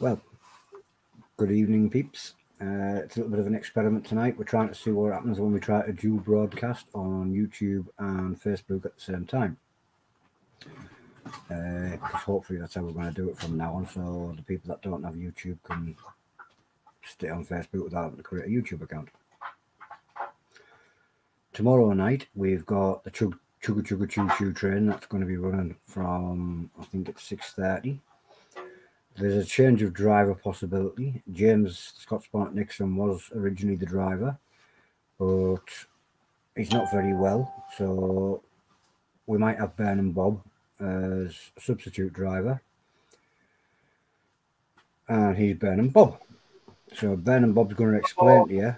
Well, good evening, peeps. Uh, it's a little bit of an experiment tonight. We're trying to see what happens when we try to dual broadcast on YouTube and Facebook at the same time. Uh, hopefully that's how we're going to do it from now on. So the people that don't have YouTube can stay on Facebook without having to create a YouTube account. Tomorrow night we've got the Chug Chugga Chugga Choo Choo train that's going to be running from I think it's six thirty. There's a change of driver possibility. James Scott Smart Nixon was originally the driver, but he's not very well, so we might have Burning Bob as substitute driver. And he's Burning Bob. So Burning Bob's going to explain to you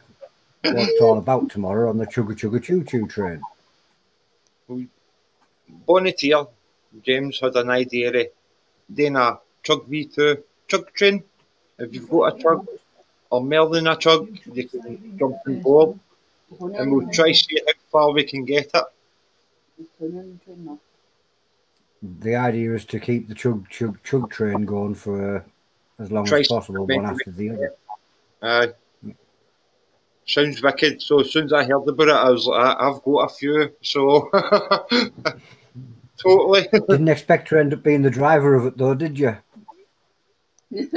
what it's all about tomorrow on the Chugga Chugga Choo Choo train. Bonnet here, James had an idea doing a Chug V2 chug train. If you've got a chug or more than a chug, you can jump on board and we'll try see how far we can get it. The idea is to keep the Chug Chug Chug train going for uh, as long Try as possible, one after the other. Uh, sounds wicked. So as soon as I heard about it, I was like, "I- I've got a few. So totally. Didn't expect to end up being the driver of it though, did you?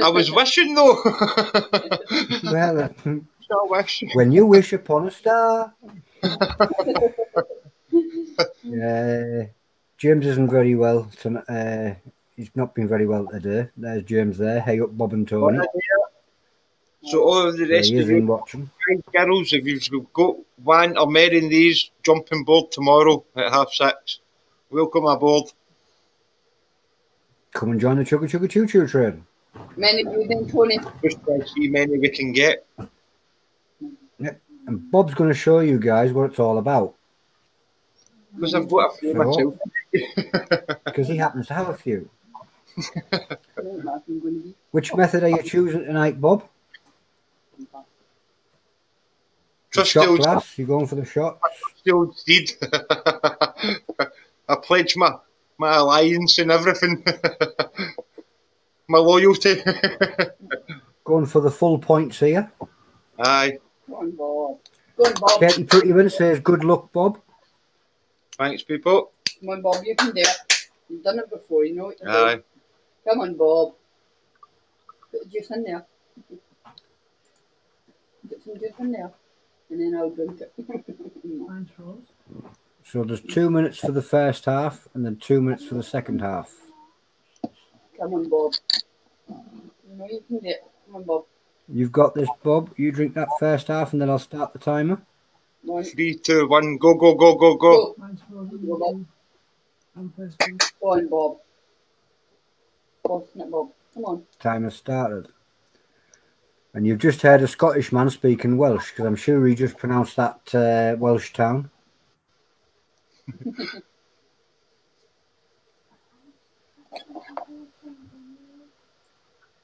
I was wishing though. Well, uh, wish. when you wish upon a star. Yeah, James isn't very well. Tonight. Uh, he's not been very well today. There's James there. Hey up, Bob and Tony. So all of the rest is of you watching. girls, if you've got one or more in these, jump on board tomorrow at half six. Welcome aboard. Come and join the Chugga Chugga Choo Choo train. Many of Tony. Just try to see many we can get. And Bob's going to show you guys what it's all about Because I've got a few Sure. myself. because he happens to have a few. I don't know if I'm going to be. Which method are you choosing tonight, Bob? The Trust shot the old, glass? You going for the shot? the old steed. I pledge my, my alliance and everything. my loyalty. Going for the full points here. Aye. Go on, Bob. Go on, Bob. Betty Prettyman says, "Good luck, Bob." Thanks, people. Come on, Bob. You can do it. You've done it before. You know what to do. Aye. Come on, Bob. Put the juice in there. Put some juice in there. And then I'll drink it. So there's two minutes for the first half, and then two minutes for the second half. Come on, Bob. You know you can do it. Come on, Bob. You've got this, Bob. You drink that first half, and then I'll start the timer. One, Three, two, one, go, go, go, go, go. go. Go, Go on, Bob. Bob, Bob. Come on. Timer started. And you've just heard a Scottish man speaking Welsh, because I'm sure he just pronounced that uh, Welsh town.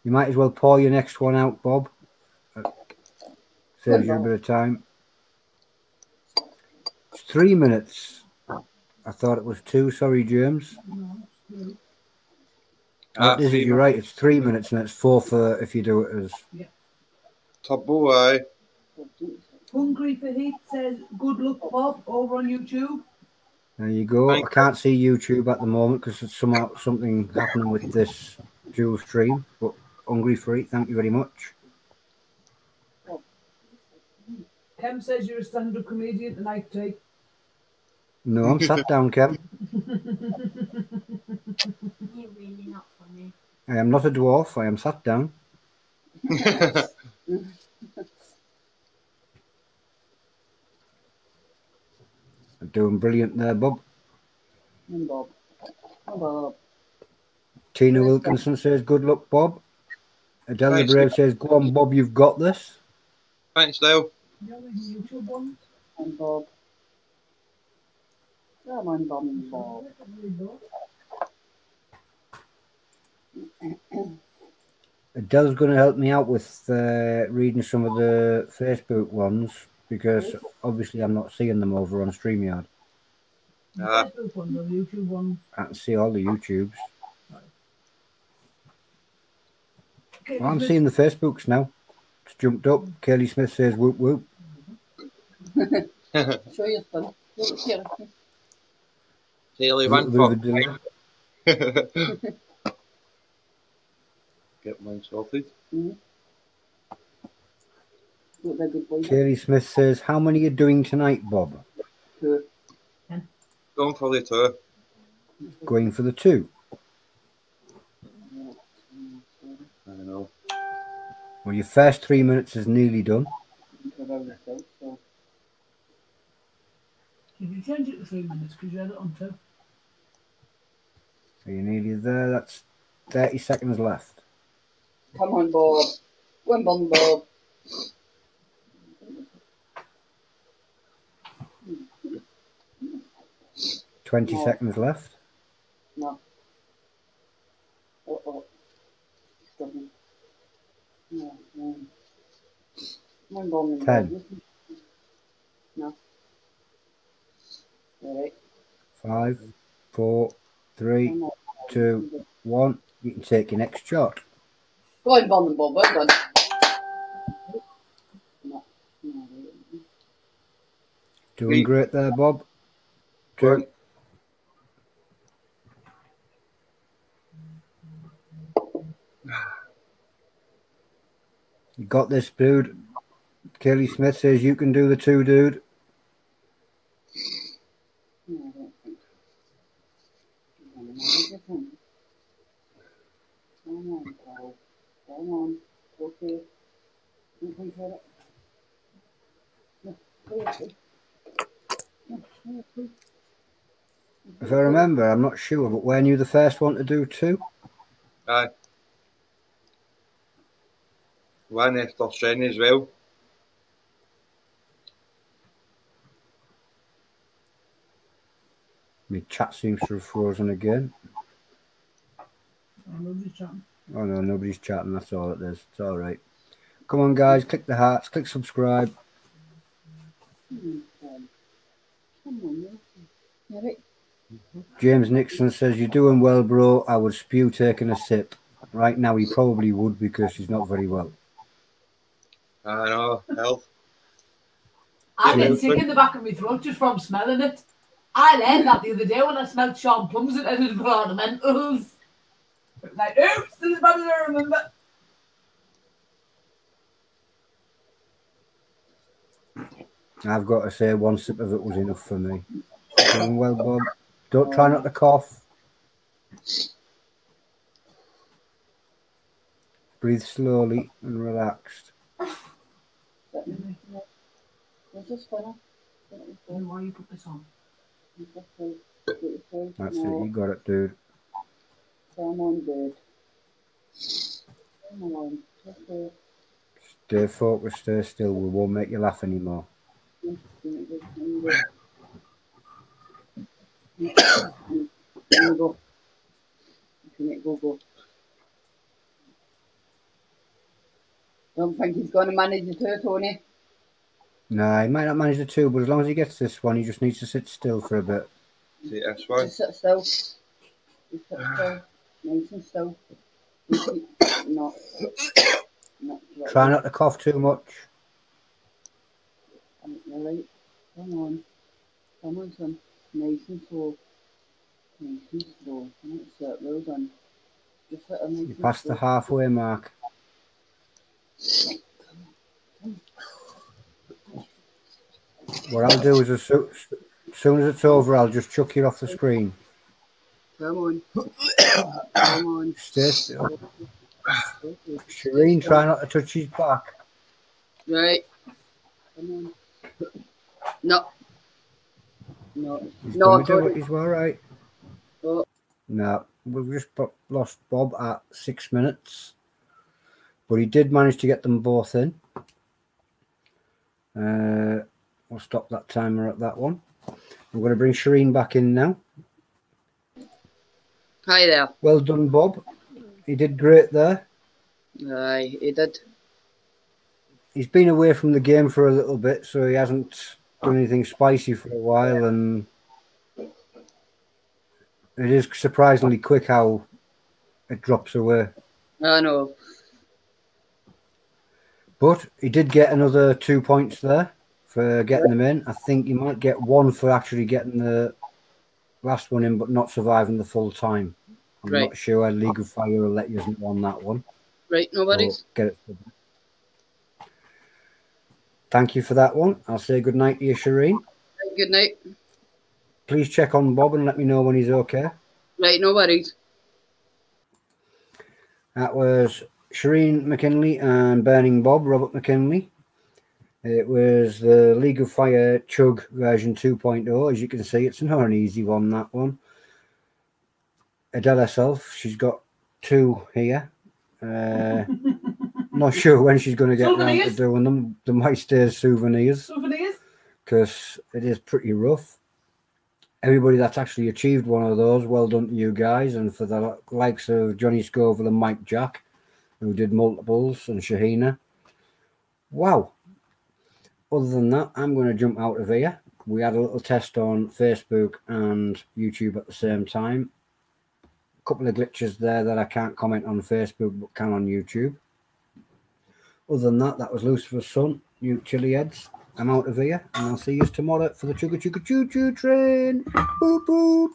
you might as well pour your next one out, Bob. Uh, Saves you a bit of time. It's three minutes. I thought it was two. Sorry, James. What is it? You're right. It's three minutes, and it's four for if you do it as Turbo, aye. Hungry for Heat says, Good luck, Bob, over on YouTube. There you go. Thank I can't see YouTube at the moment because there's somehow something happening with this dual stream. But hungry for it. Thank you very much. Kev says you're a stand up comedian tonight, T. No, I'm sat down, Kev. You're really not funny. I am not a dwarf. I am sat down. Doing brilliant there, Bob. Come on, Bob. Come Bob. Tina Wilkinson says, "Good luck, Bob." Adela Thanks, Brave says, "Go on, Bob. You've got this." Thanks, Dale. You know, the YouTube ones. Come Bob. Come on, Bob and Bob. Adele's going to help me out with uh, reading some of the Facebook ones because obviously I'm not seeing them over on StreamYard. The Ah. Facebook ones or the YouTube ones. I can see all the YouTubes. Katie I'm seeing the Facebooks now. It's jumped up. Kelly Smith says whoop whoop. Show your son. Look here. Haley went for bit of a delay. Get mine sorted. Mm-hmm. Look, they're good boys. Kelly Smith says, How many are you doing tonight, Bob? Two. Going for the tour. Going for the two. I know. Well, your first three minutes is nearly done. So, Can you change it to three minutes because you had it on two? So you're nearly there. That's 30 seconds left. come on, Bob. Come on, Bob. 20 No. seconds left. No. Oh, oh. Struggling. No, no. Come on, Ten. No. All right. Five, four, three, two, one. You can take your next shot. Go on, Bob and Bob. Well done. No. No, wait. Doing great there, Bob. Two. You got this, dude. Kelly Smith says you can do the two, dude. If I remember, I'm not sure, but weren't you the first one to do two? Aye. One after Australia as well. My chat seems to have frozen again. Oh, I love. Oh no, nobody's chatting. That's all it is. It's all right. Come on, guys. Click the hearts. Click subscribe. Come on, Come on, Wilson. You right? James Nixon says you're doing well, bro. I would spew taking a sip. Right now, he probably would because he's not very well. I know. Health. I Yeah, get sick in the back of my throat just from smelling it. I learned that the other day when I smelled Sean Plums at Edinburgh Ornamentals. It was Like, oops, this is bad as I remember. I've got to say, one sip of it was enough for me. Doing well, Bob. Don't try not to cough. Breathe slowly and relaxed. That- What's this for? Why you put this on? That's it. You got it, dude. Come on, dude. Come on. Okay. Stay focused. Stay still. We won't make you laugh anymore. Go. Go, go. Don't think he's going to manage it, Tony. Nah, he might not manage the two, but as long as he gets this one, he just needs to sit still for a bit. See this one. Just sit still. Just sit still. Nice and still. Not. Not Try not to cough too much. Alright. Come on. Come on, son. Nice and slow. Nice and slow. That's it. Well done. Just sit nice You and passed the halfway mark. What I'll do is as soo- as soon as it's over, I'll just chuck you off the screen. Come on. Come on. Stay still. Shireen, try not to touch his back. Right. Come on. No. No. He's No, do it. He's all right. Oh. No, we've just lost Bob at six minutes, but he did manage to get them both in. Uh, we'll stop that timer at that one. We're going to bring Shireen back in now. Hi there. Well done, Bob. He did great there. Aye, he did. He's been away from the game for a little bit, so he hasn't done anything spicy for a while, and it is surprisingly quick how it drops away. I know. But he did get another two points there for getting them in. I think you might get one for actually getting the last one in, but not surviving the full time. I'm Right. not sure. League of Fire will let you know on that one. Right, no worries. Get it. Thank you for that one. I'll say good night to you, Shireen. Good night. Please check on Bob and let me know when he's okay. Right, no worries. That was Shireen McKinley and Burning Bob, Robert McKinley. It was the League of Fire Chug version 2.0. As you can see, it's not an easy one, that one. Adele herself, she's got two here. Uh, not sure when she's going to get around to doing them. They might stay as souvenirs Souvenirs? because it is pretty rough. Everybody that's actually achieved one of those, well done to you guys, and for the likes of Johnny Scoville and Mike Jack, who did multiples, and Shahina. Wow. Other than that, I'm going to jump out of here. We had a little test on Facebook and YouTube at the same time. A couple of glitches there that I can't comment on Facebook but can on YouTube. Other than that, that was Lucifer's son, New chili heads. I'm out of here, and I'll see you tomorrow for the chugga chugga choo choo train. Boop boop.